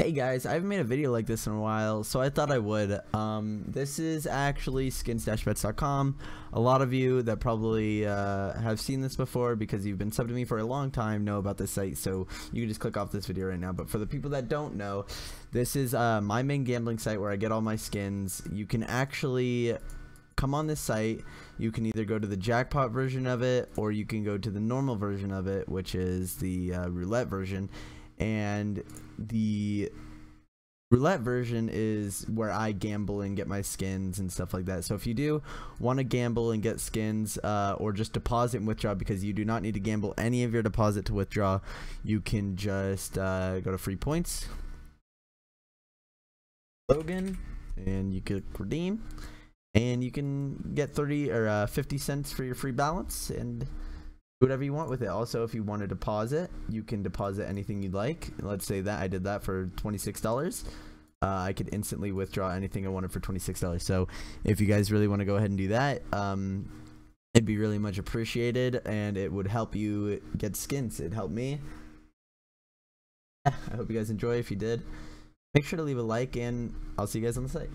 Hey guys, I haven't made a video like this in a while, so I thought I would. Um, this is actually skins-bets.com. A lot of you that probably uh, have seen this before because you've been subbed to me for a long time know about this site, so you can just click off this video right now. But for the people that don't know, this is uh, my main gambling site where I get all my skins. You can actually come on this site. You can either go to the jackpot version of it, or you can go to the normal version of it, which is the uh, roulette version and the roulette version is where I gamble and get my skins and stuff like that. So if you do want to gamble and get skins uh, or just deposit and withdraw because you do not need to gamble any of your deposit to withdraw, you can just uh, go to free points, Logan, and you click redeem, and you can get 30 or uh, 50 cents for your free balance and whatever you want with it. Also, if you want to deposit, you can deposit anything you'd like. Let's say that I did that for $26. Uh, I could instantly withdraw anything I wanted for $26. So if you guys really want to go ahead and do that, um, it'd be really much appreciated and it would help you get skins. It'd help me. I hope you guys enjoy. If you did, make sure to leave a like and I'll see you guys on the site.